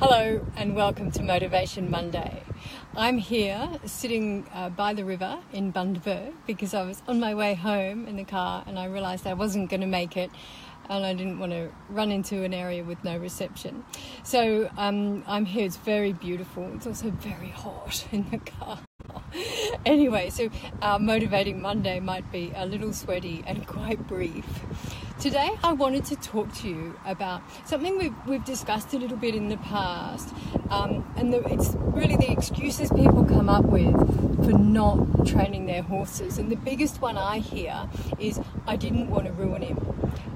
Hello and welcome to Motivation Monday. I'm here sitting uh, by the river in Bundaberg because I was on my way home in the car and I realized I wasn't going to make it and I didn't want to run into an area with no reception. So um, I'm here, it's very beautiful. It's also very hot in the car. anyway, so our motivating Monday might be a little sweaty and quite brief. Today, I wanted to talk to you about something we've, we've discussed a little bit in the past, um, and the, it's really the excuses people come up with for not training their horses. And the biggest one I hear is, I didn't want to ruin him.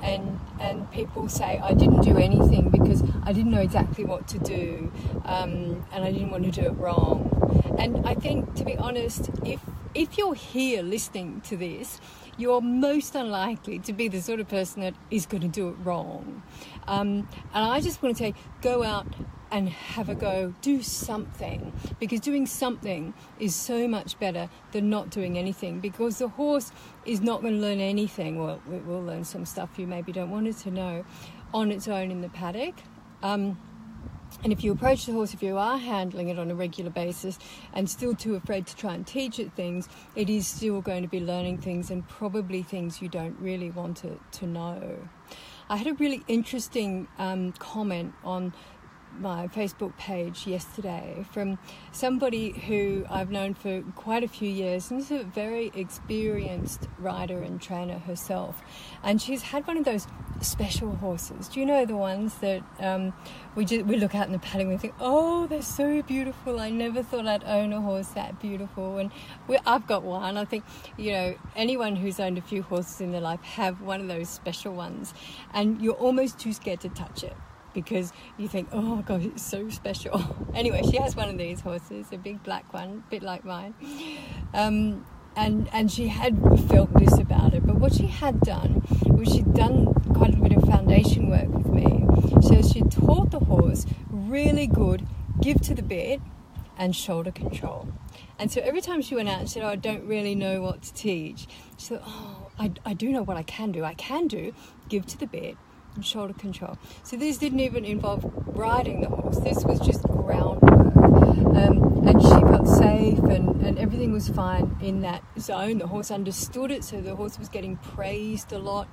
And, and people say, I didn't do anything because I didn't know exactly what to do, um, and I didn't want to do it wrong. And I think, to be honest, if if you're here listening to this, you're most unlikely to be the sort of person that is going to do it wrong. Um, and I just want to say, go out and have a go, do something, because doing something is so much better than not doing anything. Because the horse is not going to learn anything. Well, it will learn some stuff you maybe don't want it to know on its own in the paddock. Um, and if you approach the horse, if you are handling it on a regular basis and still too afraid to try and teach it things, it is still going to be learning things and probably things you don't really want it to know. I had a really interesting um, comment on my Facebook page yesterday from somebody who I've known for quite a few years and is a very experienced rider and trainer herself. And she's had one of those special horses. Do you know the ones that um, we just, we look out in the paddock and we think, oh, they're so beautiful. I never thought I'd own a horse that beautiful. And we, I've got one. I think you know anyone who's owned a few horses in their life have one of those special ones, and you're almost too scared to touch it because you think, oh god, it's so special. anyway, she has one of these horses, a big black one, a bit like mine. Um, and, and she had felt this about it, but what she had done was she'd done quite a bit of foundation work with me. So she taught the horse really good give to the bit and shoulder control. And so every time she went out and said, Oh, I don't really know what to teach, she said, Oh, I, I do know what I can do. I can do give to the bit and shoulder control. So this didn't even involve riding the horse. This was just groundwork. Um, and she felt safe and, and everything was fine in that zone. The horse understood it, so the horse was getting praised a lot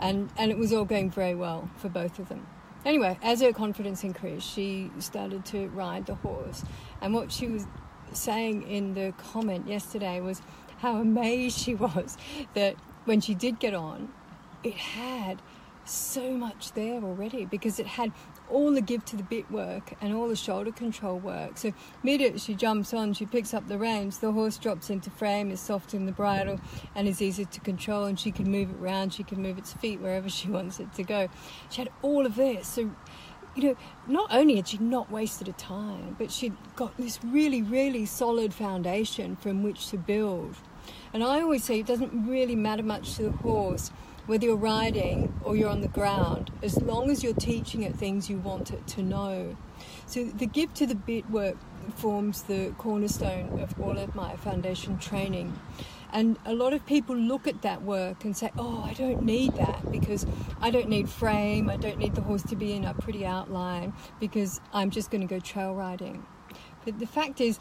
and, and it was all going very well for both of them. Anyway, as her confidence increased, she started to ride the horse. And what she was saying in the comment yesterday was how amazed she was that when she did get on, it had so much there already because it had all the give to the bit work and all the shoulder control work. So immediately she jumps on, she picks up the reins, the horse drops into frame, is soft in the bridle and is easy to control and she can move it around, she can move its feet wherever she wants it to go. She had all of this. So you know, not only had she not wasted a time, but she'd got this really, really solid foundation from which to build. And I always say it doesn't really matter much to the horse whether you're riding or you're on the ground, as long as you're teaching it things you want it to know. So the give to the bit work forms the cornerstone of all of my foundation training. And a lot of people look at that work and say, Oh, I don't need that because I don't need frame, I don't need the horse to be in a pretty outline because I'm just going to go trail riding. But the fact is,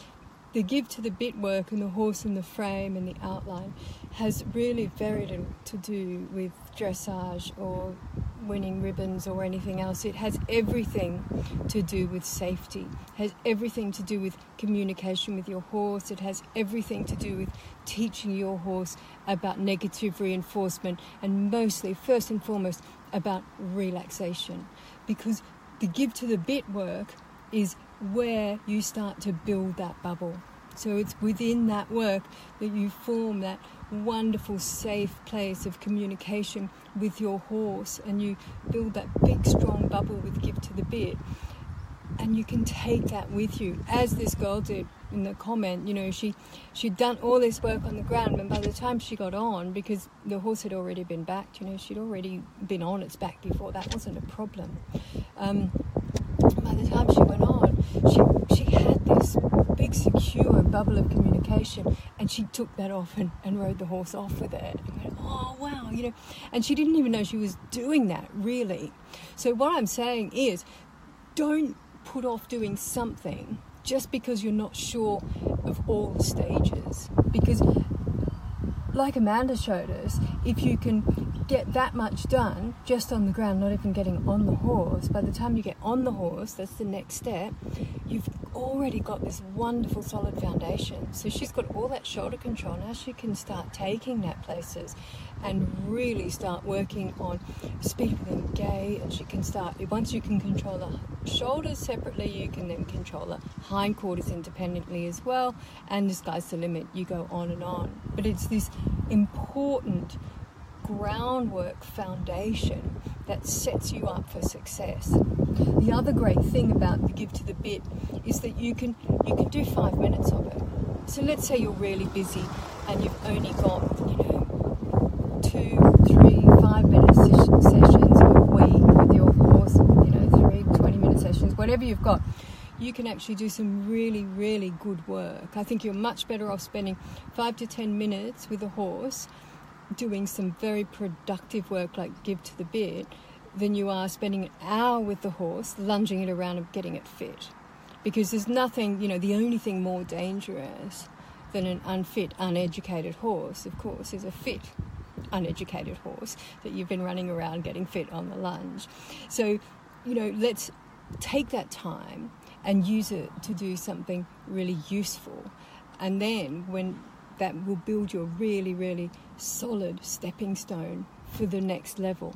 the give to the bit work and the horse and the frame and the outline has really very little to do with dressage or winning ribbons or anything else. It has everything to do with safety, has everything to do with communication with your horse, it has everything to do with teaching your horse about negative reinforcement and mostly, first and foremost, about relaxation. Because the give to the bit work is where you start to build that bubble. So it's within that work that you form that wonderful, safe place of communication with your horse, and you build that big, strong bubble with Give to the Bit. And you can take that with you, as this girl did in the comment. You know, she she'd done all this work on the ground, and by the time she got on, because the horse had already been backed, you know, she'd already been on its back before. That wasn't a problem. Um, by the time she went on, she, she had this big, secure bubble of communication, and she took that off and, and rode the horse off with it. And went, oh, wow, you know. And she didn't even know she was doing that, really. So, what I'm saying is, don't put off doing something just because you're not sure of all the stages. Because, like Amanda showed us, if you can get that much done just on the ground, not even getting on the horse, by the time you get on the horse, that's the next step, you've already got this wonderful solid foundation. So she's got all that shoulder control. Now she can start taking that places and really start working on speed within gait. And she can start, once you can control the shoulders separately, you can then control the hindquarters independently as well. And the sky's the limit. You go on and on. But it's this important groundwork foundation that sets you up for success. The other great thing about the give to the bit is that you can you can do five minutes of it. So let's say you're really busy and you've only got you know two, three, five minute sessions a week with your horse. You know, three 20 minute sessions, whatever you've got. You can actually do some really, really good work. I think you're much better off spending five to ten minutes with a horse doing some very productive work like give to the bit than you are spending an hour with the horse, lunging it around and getting it fit. Because there's nothing, you know, the only thing more dangerous than an unfit, uneducated horse, of course, is a fit, uneducated horse that you've been running around getting fit on the lunge. So, you know, let's take that time and use it to do something really useful. And then when that will build your really, really solid stepping stone for the next level.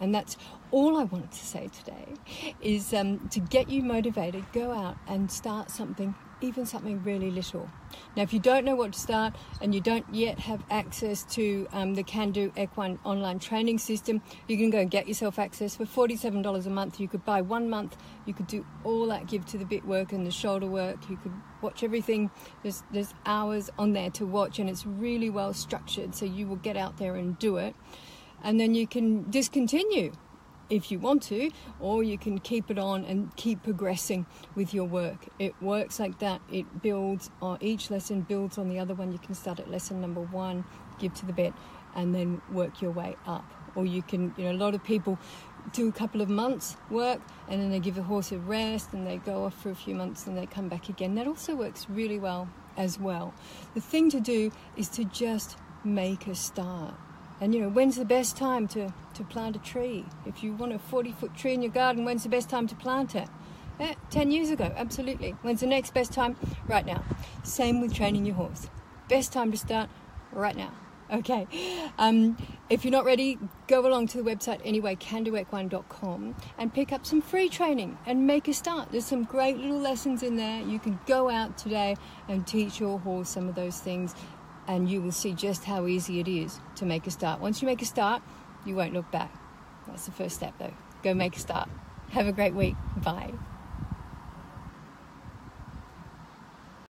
And that's all I wanted to say today is um, to get you motivated, go out and start something, even something really little. Now, if you don't know what to start and you don't yet have access to um, the Kandoo Equine online training system, you can go and get yourself access for $47 a month. You could buy one month, you could do all that give to the bit work and the shoulder work, you could watch everything. There's, there's hours on there to watch, and it's really well structured, so you will get out there and do it and then you can discontinue if you want to, or you can keep it on and keep progressing with your work. It works like that. It builds on each lesson builds on the other one. You can start at lesson number one, give to the bit, and then work your way up. Or you can, you know, a lot of people do a couple of months work and then they give the horse a rest and they go off for a few months and they come back again. That also works really well as well. The thing to do is to just make a start. And you know, when's the best time to, to plant a tree? If you want a 40 foot tree in your garden, when's the best time to plant it? Eh, 10 years ago, absolutely. When's the next best time? Right now. Same with training your horse. Best time to start? Right now. Okay. Um, if you're not ready, go along to the website anyway, kandooequine.com, and pick up some free training and make a start. There's some great little lessons in there. You can go out today and teach your horse some of those things and you will see just how easy it is to make a start. Once you make a start, you won't look back. That's the first step, though. Go make a start. Have a great week. Bye.